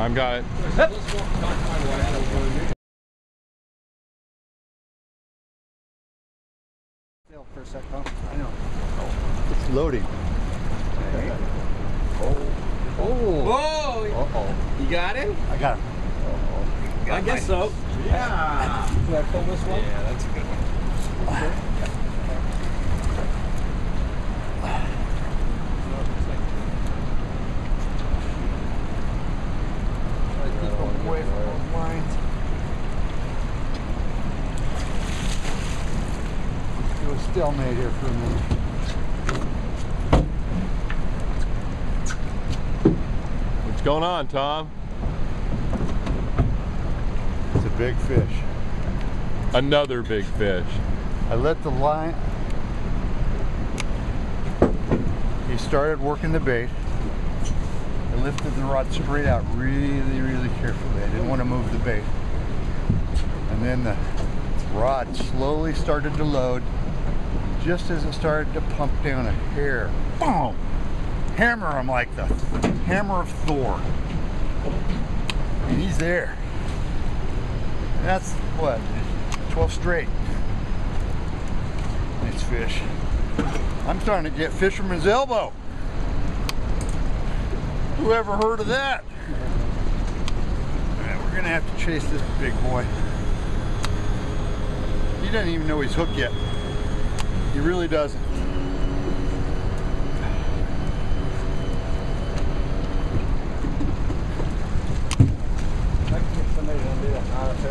I've got it. Still for a sec, huh? I know. Oh. It's loading. Okay. Oh. Whoa! Uh-oh. You got him? I got him. Got I guess so. Yeah. Should I pull this one? Yeah, that's a good one. Keep them away from those lines. Let's do a stalemate here for a minute. What's going on, Tom? It's a big fish. Another big fish. I let the line. He started working the bait. Lifted the rod straight out really, really carefully. I didn't want to move the bait. And then the rod slowly started to load. Just as it started to pump down a hair, boom! Hammer him like the hammer of Thor. And he's there. That's what? 12 straight. Nice fish. I'm starting to get fisherman's elbow. Who ever heard of that? Right, we're gonna have to chase this big boy. He doesn't even know he's hooked yet. He really doesn't.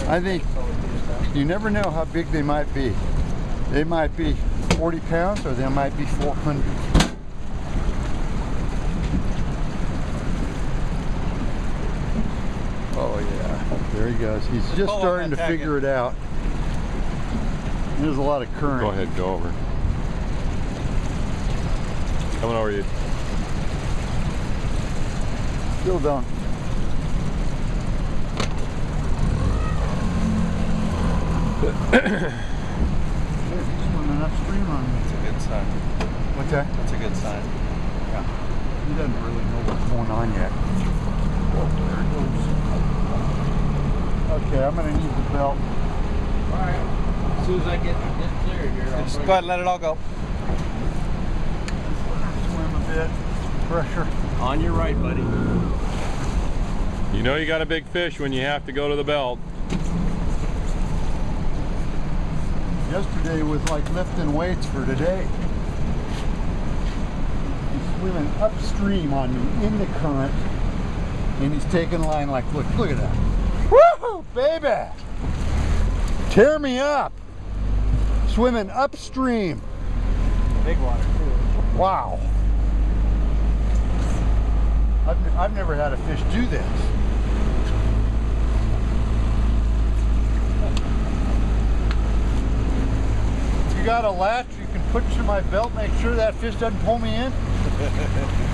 I think you never know how big they might be. They might be 40 pounds or they might be 400. Oh yeah, there he goes. He's just pull on starting to figure it out. There's a lot of current. Go ahead, go over. Coming over you. Still don't. Shit, he's swimming upstream on me. That's a good sign. What's that? That's a good sign. Yeah. He doesn't really know what's going on yet. There it goes. Okay, I'm gonna need the belt. Alright. As soon as I get this clear here, I'll Just bring go ahead and let it all go. Swim a bit. Pressure. On your right, buddy. You know you got a big fish when you have to go to the belt. Yesterday was like lifting weights for today. He's swimming upstream on me in the current, and he's taking line like, look, look at that. Woohoo, baby! Tear me up! Swimming upstream. Big water too. Wow. I've, I've never had a fish do this. You got a latch, you can put to my belt, make sure that fish doesn't pull me in.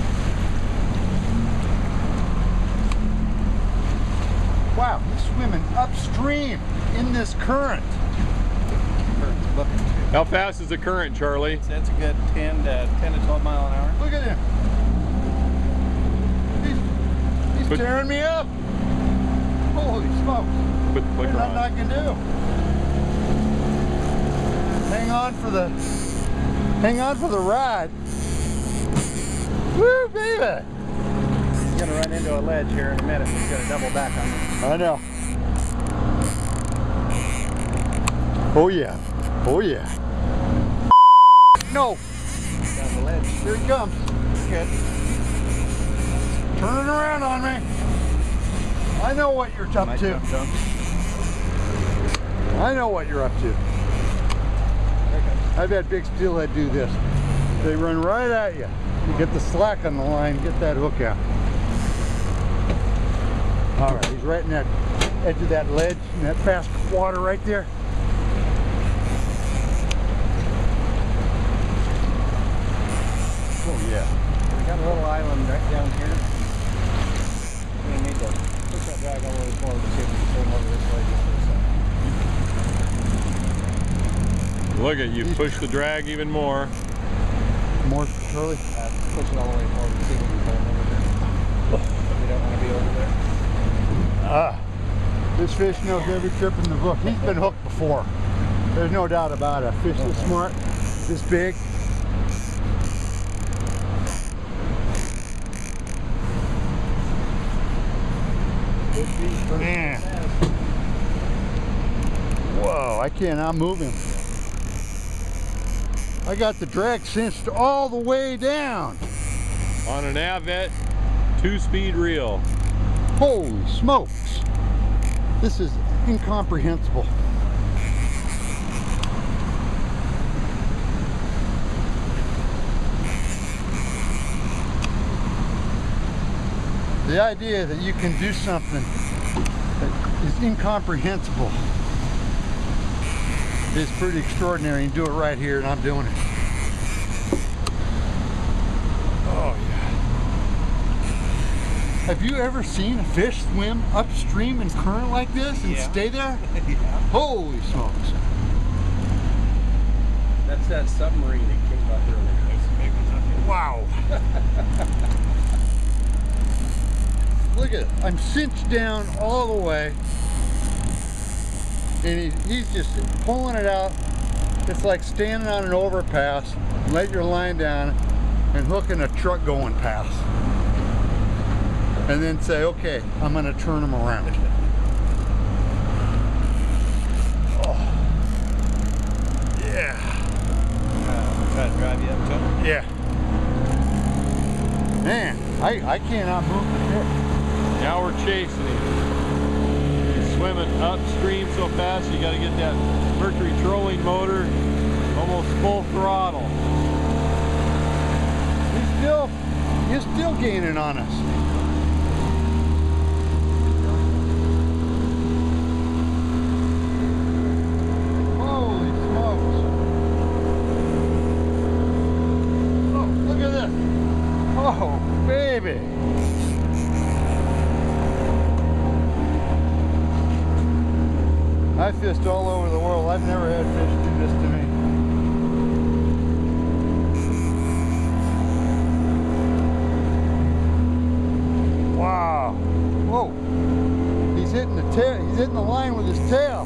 wow, he's swimming upstream in this current. How fast is the current, Charlie? That's a good 10 to 10 to 12 mile an hour. Look at him. He's, he's But- tearing me up. Holy smokes. Put the There's clicker nothing I can do. Hang on for the hang on for the ride. Woo baby. He's gonna run into a ledge here in a minute. He's gonna double back on me. I know. Oh yeah. Oh yeah. No. Down the ledge. Here he comes. Good. Turning around on me. I know what you're up Might to. jump, jump. I know what you're up to. There it goes. I've had big steelhead do this. They run right at you. You get the slack on the line, get that hook out. All right, he's right in that edge of that ledge, in that fast water right there. Oh yeah. We got a little island right down here. We're need to push that drag all the way forward to see if we can swim over this way just for a second. Look at you, push the drag even more. More Charlie. Uh, push it all the way forward to see if we can swim over there. We don't want to be over there. Ah, this fish knows every trip in the book. He's been hooked before. There's no doubt about it. Fish this smart, this big. Man. Whoa, I cannot move him. I got the drag cinched all the way down. On an Avet two-speed reel. Holy smokes. This is incomprehensible. The idea that you can do something that is incomprehensible is pretty extraordinary and do it right here and I'm doing it. Oh yeah. Have you ever seen a fish swim upstream in current like this and Yeah. stay there? yeah. Holy smokes. That's that submarine that came up earlier. Wow. Look at it. I'm cinched down all the way. And he, he's just pulling it out. It's like standing on an overpass, let your line down, and hooking a truck going past. And then say, okay, I'm going to turn him around. Oh. Yeah. Uh, try to drive you up to. Yeah. Man, I, I cannot move the fish. Now we're chasing him. He's swimming upstream so fast you gotta get that mercury trolling motor almost full throttle. He's still, he's still gaining on us. Holy smokes. Oh, look at this. Oh, baby. I fished all over the world. I've never had fish do this to me. Wow. Whoa. He's hitting the tail. He's hitting the line with his tail.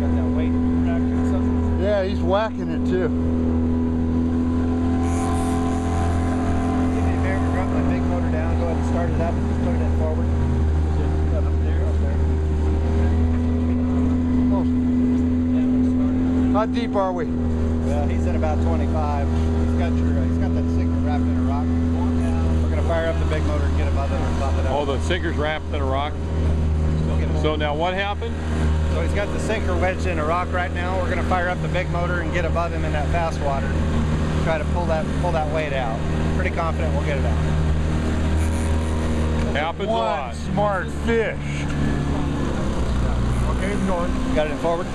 Got that weight reaction or something. Yeah, he's whacking it too. Do me a drop my big motor down, go ahead and start it up, put it forward. Up there, up there. How deep are we? Well, he's at about 25. He's got your, uh, he's got that sinker wrapped in a rock. We're gonna fire up the big motor and get above it or pop it up. Oh, the sinker's wrapped in a rock. So now what happened? So he's got the sinker wedged in a rock right now. We're gonna fire up the big motor and get above him in that fast water. Try to pull that pull that weight out. Pretty confident we'll get it out. Happens a lot. smart fish. Okay, he's going. Got it in forward.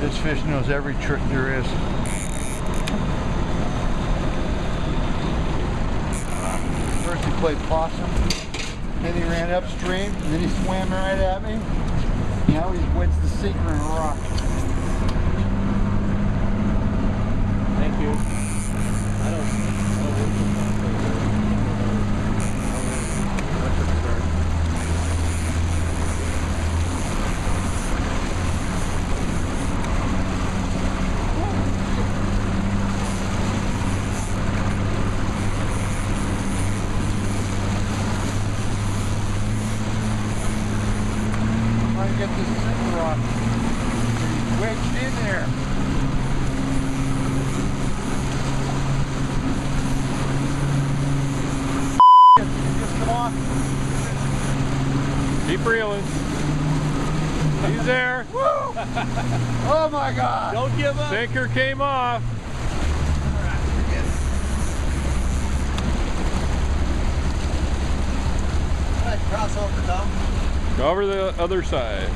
This fish knows every trick there is. First he played possum, then he ran upstream, and then he swam right at me. Now he's wedged the sinker in rock. Thank you. I don't. Trying to get this sinker off. He's wedged in there. Just come on. Keep reeling. He's there. Oh my God! Don't give up. Sinker came off. Cross over, Tom. Cover the other side.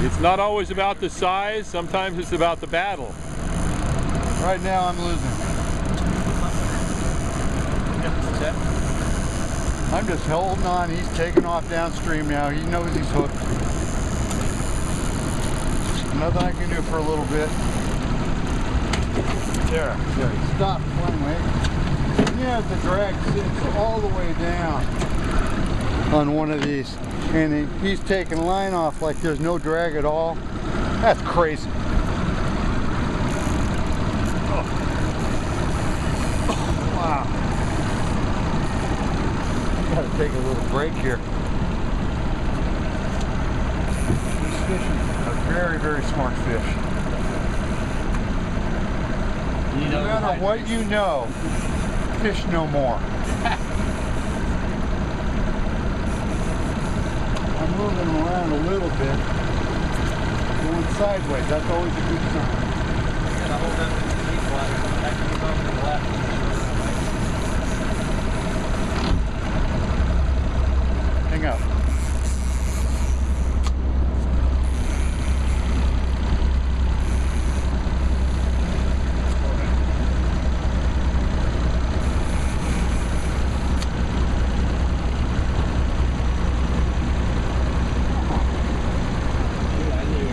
It's not always about the size, sometimes it's about the battle. Right now I'm losing. I'm just holding on. He's taking off downstream now. He knows he's hooked. Nothing I can do for a little bit. There, there. Stop stopped one. Yeah, the drag sits all the way down on one of these. And he's taking line off like there's no drag at all. That's crazy. Wow. Gotta take a little break here. This fish is a very, very smart fish. No matter what you know, fish no more. moving around a little bit. Going sideways, that's always a good sign. gotta hold up in the deep water. Back to the boat to the left. Hang up. Dude, I knew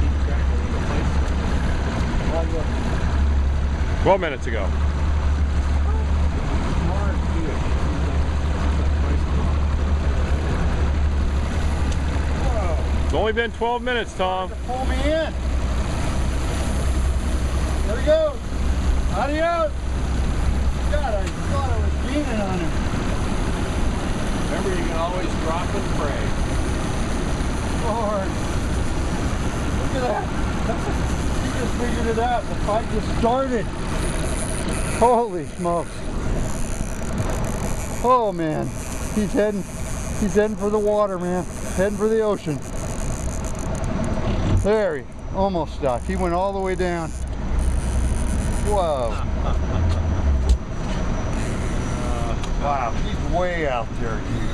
keep track of the place. 12 minutes ago. Smart fish. Whoa. It's only been 12 minutes, Tom. Pull me in. There he goes. Adios. God, I thought I was leaning on him. Remember, you can always drop and pray. Lord. Look at that. just figured it out. The fight just started. Holy smokes. Oh man. He's heading he's heading for the water, man. Heading for the ocean. There he almost stopped. He went all the way down. Whoa. wow, he's way out there, dude.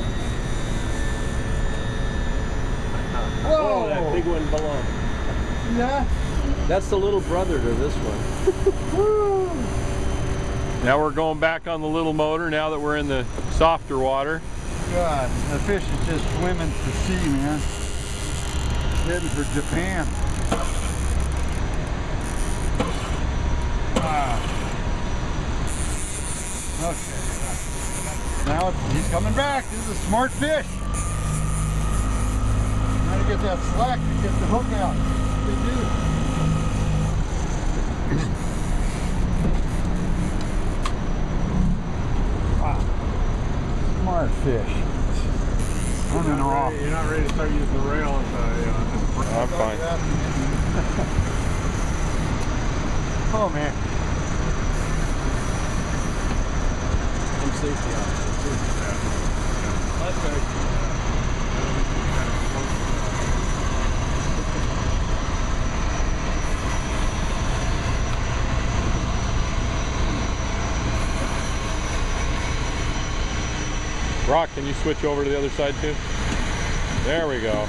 Oh, that big one below. See that? That's the little brother to this one. Now we're going back on the little motor now that we're in the softer water. God, the fish is just swimming to sea, man. Heading for Japan. Wow. Okay. Ah. Now it's, he's coming back. This is a smart fish. Trying to get that slack to get the hook out. They do. Wow. Smart fish. Running her off. You're not ready to start using the rail at the, uh, I'm fine. Oh man. I'm safety officer too. That's right. Rock, can you switch over to the other side too? There we go.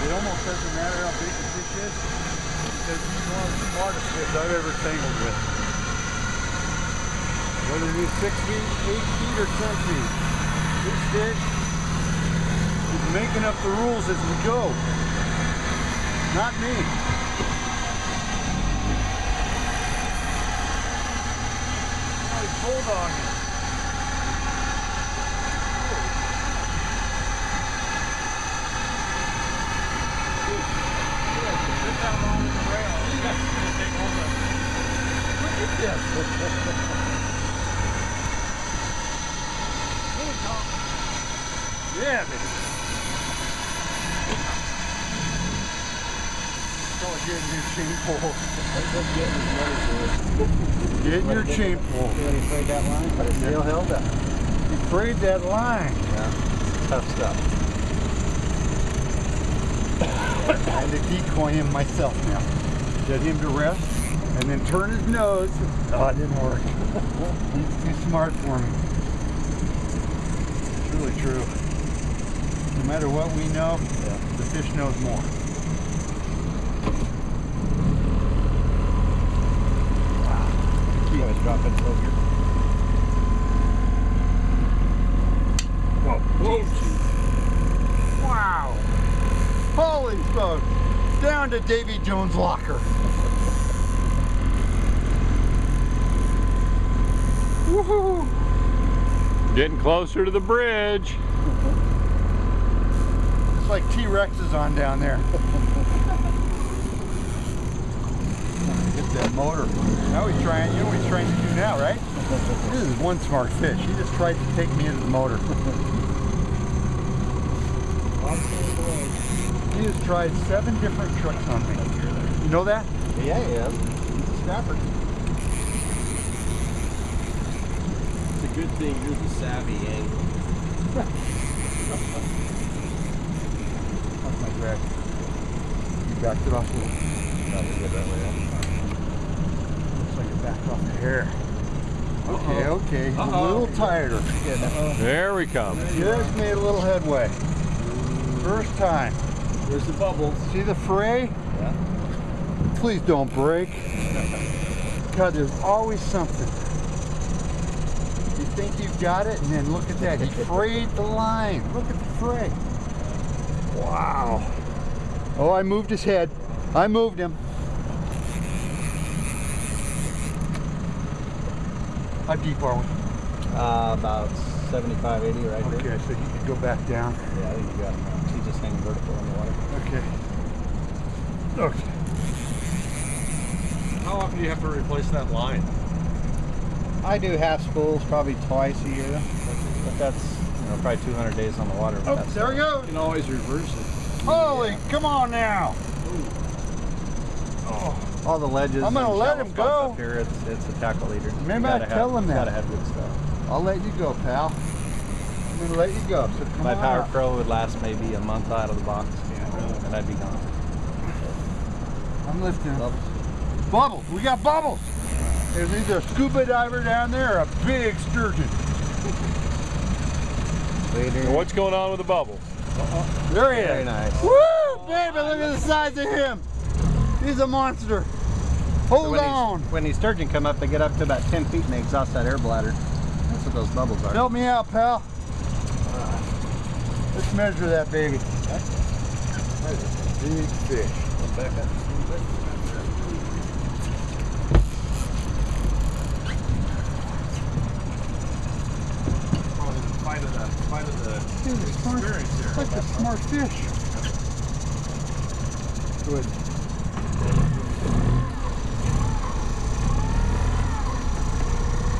It almost doesn't matter how big the fish is because he's one of the smartest fish I've ever with. Whether he's six feet, eight feet, or ten feet, this fish is making up the rules as we go. Not me. Oh, he's bulldogging. Yeah, baby. Oh, get in your chain pole. Get in your chain pole. You already sprayed that line, but it's still held up. You frayed that line. Yeah, tough stuff. Trying to decoy him myself now. Get him to rest and then turn his nose. Oh, it didn't work. He's too smart for me. It's really true. No matter what we know, the fish knows more. Keep it dropping closer. Wow! Holy smokes! Down to Davy Jones' locker. Woohoo! Getting closer to the bridge. It's like T-Rex is on down there. Get that motor. Now he's trying, you know what he's trying to do now, right? This is one smart fish. He just tried to take me into the motor. He has tried seven different tricks on me. You know that? Yeah, he is. He's a scrapper. It's a good thing you're the savvy eh? angler. Off my drag. You backed it off a little. Looks like it backed off the hair. Okay, okay. He's a little tighter. There we come. Just made a little headway. First time. There's the bubbles. See the fray? Yeah. Please don't break. God, there's always something. You think you've got it, and then look at that. He frayed the line. Look at the fray. Wow. Oh, I moved his head. I moved him. How deep are we? Uh, about 75, 80 right here. Okay, so you could go back down. Yeah, I think you got him. now. He's just hanging vertical in the water. Okay. Okay. How often do you have to replace that line? I do half spools probably twice a year, but that's you know probably 200 days on the water. but Oh, that's there we go. You can always reverse it. Holy, come on now. All the ledges. I'm gonna let him go. Up here, it's it's a tackle leader. Maybe You I gotta tell have, him that. Gotta have good stuff. I'll let you go, pal. I'm gonna let you go. So come My on Power out. Pro would last maybe a month out of the box, and I'd be gone. I'm lifting. Bubbles. Bubbles. We got bubbles. There's either a scuba diver down there or a big sturgeon. Leader. What's going on with the bubbles? There he Very is. nice. Woo, baby! Look at the size of him. He's a monster. Hold when on. These, when these sturgeon come up, they get up to about 10 feet and they exhaust that air bladder. That's what those bubbles are. Help me out, pal. Let's measure that baby. That's a big fish. Probably the fight of the fight of the Dude, it's smart. It's like a smart fish. Good.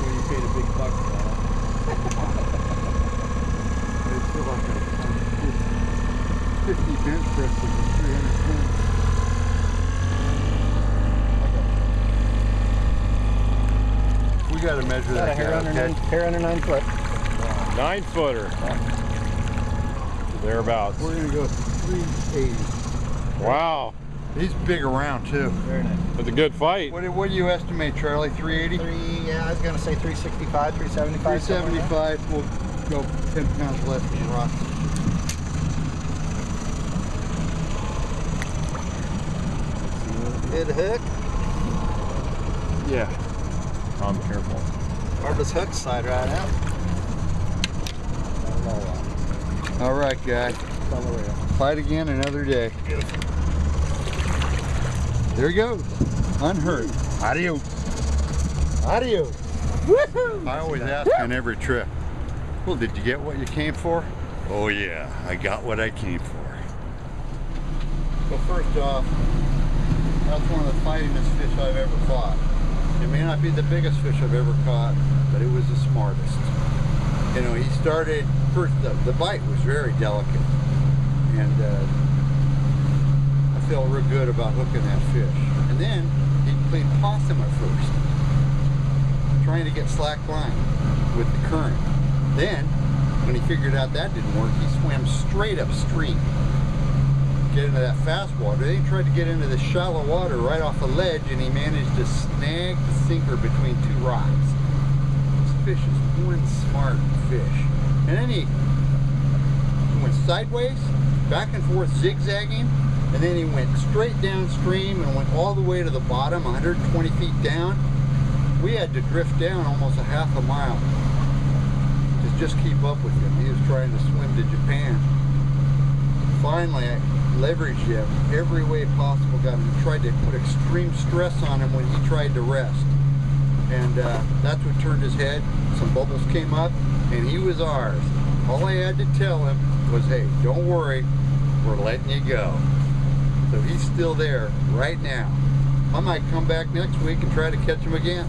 When you paid a big buck for that. It's still like a 50 bench press 300 pounds. We gotta measure Got a that hair guy, under, okay? nine, hair under nine foot. Nine footer. Thereabouts. We're gonna go 380. Wow. He's big around too. Very nice. That's a good fight. What, do- what do you estimate, Charlie? 380? Three, yeah, I was gonna say 365, 375. something like that. 375. We'll go 10 pounds less than the rock. Hit a hook. Yeah. I'm careful. Barbless hook slide right out. All right, guy. Fight again another day. There he goes. Unhurt. Adios. Adios. Woohoo! I always ask on every trip, well, did you get what you came for? Oh, yeah. I got what I came for. Well, first off, that's one of the fightingest fish I've ever caught. It may not be the biggest fish I've ever caught, but it was the smartest. You know, he started first. The, the bite was very delicate, and uh, I felt real good about hooking that fish. And then he played possum at first, trying to get slack line with the current. Then, when he figured out that didn't work, he swam straight upstream get into that fast water. Then he tried to get into the shallow water right off the ledge, and he managed to snag the sinker between two rocks. This fish is one smart fish. And then he went sideways, back and forth, zigzagging, and then he went straight downstream and went all the way to the bottom, 120 feet down. We had to drift down almost a half a mile to just keep up with him. He was trying to swim to Japan. Finally, I leveraged him every way possible. Got him tried to put extreme stress on him when he tried to rest, and uh, that's what turned his head. Some bubbles came up, and he was ours. All I had to tell him was, "Hey, don't worry, we're letting you go." So he's still there right now. I might come back next week and try to catch him again.